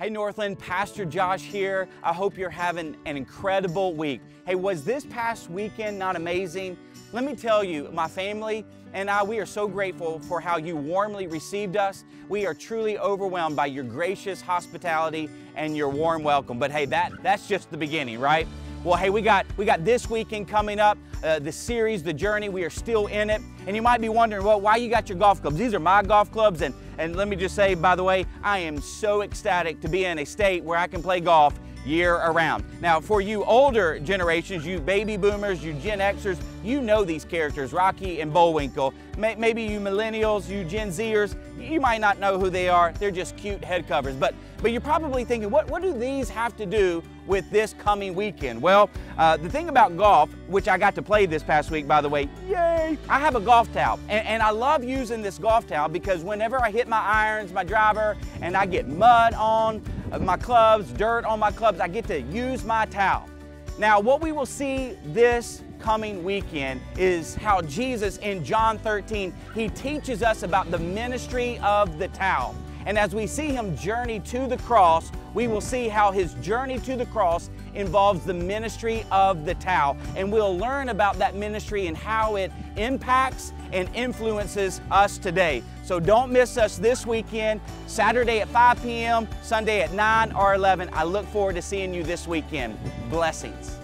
Hey Northland, Pastor Josh here. I hope you're having an incredible week. Hey, was this past weekend not amazing? Let me tell you, my family and I, we are so grateful for how you warmly received us. We are truly overwhelmed by your gracious hospitality and your warm welcome. But hey, that, that's just the beginning, right? Well, hey, we got we got this weekend coming up, uh, the series, the journey. We are still in it, and you might be wondering, well, why you got your golf clubs? These are my golf clubs, and and let me just say, by the way, I am so ecstatic to be in a state where I can play golf year around. Now, for you older generations, you baby boomers, you Gen Xers, you know these characters, Rocky and Bullwinkle. Maybe you millennials, you Gen Zers, you might not know who they are. They're just cute head covers. But, but you're probably thinking, what, what do these have to do with this coming weekend? Well, uh, the thing about golf, which I got to play this past week, by the way, yay, I have a golf towel. And, and I love using this golf towel because whenever I hit my irons, my driver, and I get mud on my clubs, dirt on my clubs, I get to use my towel. Now, what we will see this coming weekend is how Jesus in John 13, he teaches us about the ministry of the towel. And as we see him journey to the cross, we will see how his journey to the cross involves the ministry of the towel. And we'll learn about that ministry and how it impacts and influences us today. So don't miss us this weekend, Saturday at 5 p.m., Sunday at 9 or 11. I look forward to seeing you this weekend. Blessings.